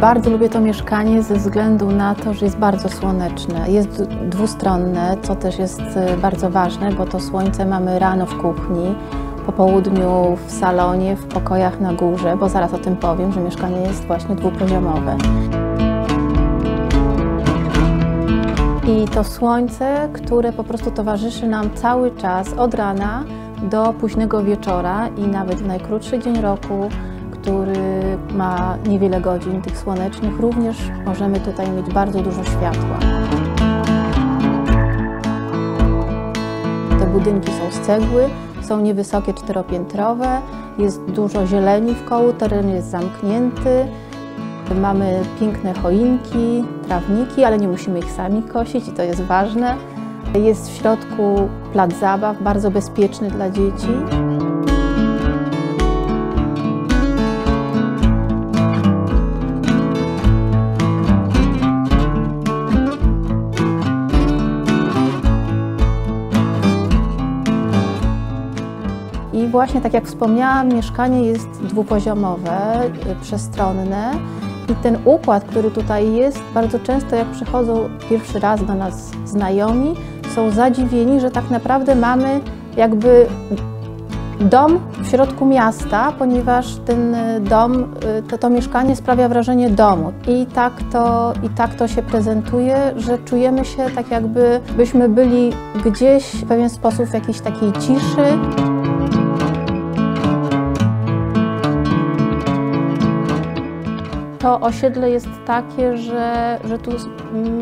Bardzo lubię to mieszkanie ze względu na to, że jest bardzo słoneczne. Jest dwustronne, co też jest e, bardzo ważne, bo to słońce mamy rano w kuchni, po południu w salonie, w pokojach na górze, bo zaraz o tym powiem, że mieszkanie jest właśnie dwupoziomowe. I to słońce, które po prostu towarzyszy nam cały czas od rana do późnego wieczora i nawet w najkrótszy dzień roku, który ma niewiele godzin tych słonecznych, również możemy tutaj mieć bardzo dużo światła. Te budynki są z cegły, są niewysokie, czteropiętrowe, jest dużo zieleni w koło, teren jest zamknięty. Mamy piękne choinki, trawniki, ale nie musimy ich sami kosić i to jest ważne. Jest w środku plac zabaw, bardzo bezpieczny dla dzieci. Właśnie tak jak wspomniałam, mieszkanie jest dwupoziomowe, y, przestronne. I ten układ, który tutaj jest, bardzo często jak przychodzą pierwszy raz do nas znajomi, są zadziwieni, że tak naprawdę mamy jakby dom w środku miasta, ponieważ ten y, dom, y, to, to mieszkanie sprawia wrażenie domu. I tak, to, I tak to się prezentuje, że czujemy się tak jakby byśmy byli gdzieś w pewien sposób w jakiejś takiej ciszy. To osiedle jest takie, że, że tu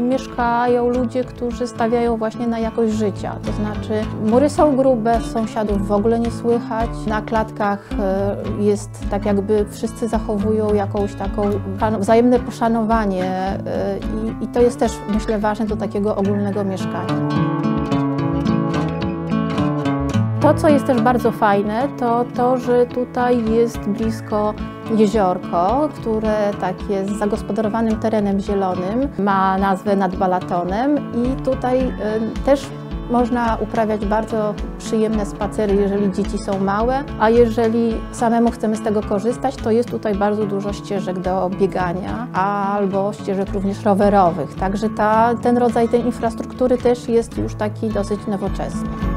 mieszkają ludzie, którzy stawiają właśnie na jakość życia. To znaczy mury są grube, sąsiadów w ogóle nie słychać. Na klatkach e, jest tak jakby wszyscy zachowują jakąś taką wzajemne poszanowanie e, i, i to jest też myślę ważne do takiego ogólnego mieszkania. To, co jest też bardzo fajne, to to, że tutaj jest blisko jeziorko, które tak jest zagospodarowanym terenem zielonym, ma nazwę nad Balatonem i tutaj y, też można uprawiać bardzo przyjemne spacery, jeżeli dzieci są małe, a jeżeli samemu chcemy z tego korzystać, to jest tutaj bardzo dużo ścieżek do biegania albo ścieżek również rowerowych. Także ta, ten rodzaj tej infrastruktury też jest już taki dosyć nowoczesny.